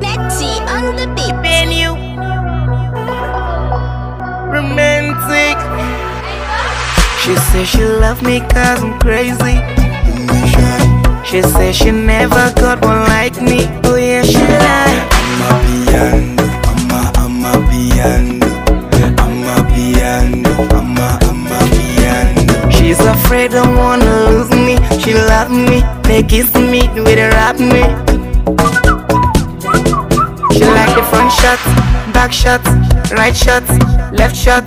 Betty on the beat. Venue. Romantic. She says she love me cause I'm crazy. She says she never got one like me. Oh yeah, she lied. I'm a piano, I'm a, I'm a piano, I'm a piano, I'm a, I'm a piano. She's afraid I wanna lose me. She love me, they kiss me, with her rap me. Front shot, back shot, right shot, left shot.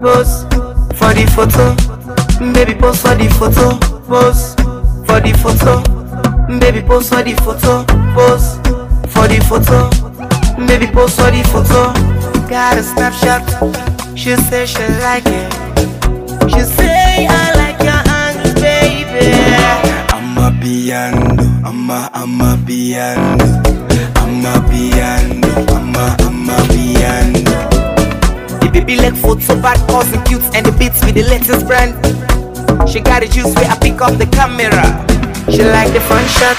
Pose for the photo, baby pose for the photo. Pose for the photo, baby pose for the photo. Pose for the photo, baby pose for the photo. Got a snapshot, she say she like it. She say I like your hands, baby. I'm a piano, I'm a, I'm a Baby like photo bad causing cute and the beats with the latest brand. She got the juice where I pick up the camera. She like the front shot,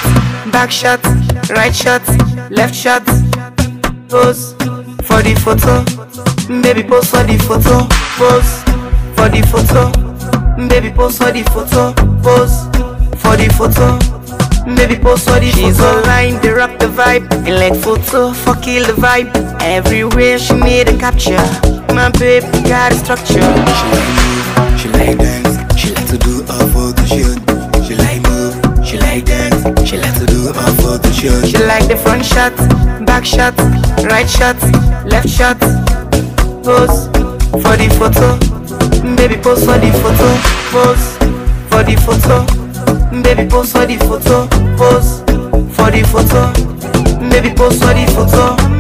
back shot, right shot, left shot. Pose for the photo, baby pose for the photo. Pose for the photo, baby pose for the photo. Pose. Baby pose for the She's online, they rock the vibe. And let photo for kill the vibe. Everywhere she made a capture. My baby got a structure. She like move, she like dance, she like to do a photo shoot. She like move, she like dance, she like to do a photo shoot. She like the front shot, back shot, right shot, left shot. Pose for the photo, baby pose for the photo. Pose for the photo, baby pose for the photo. Pose for the photo, baby pose for the photo.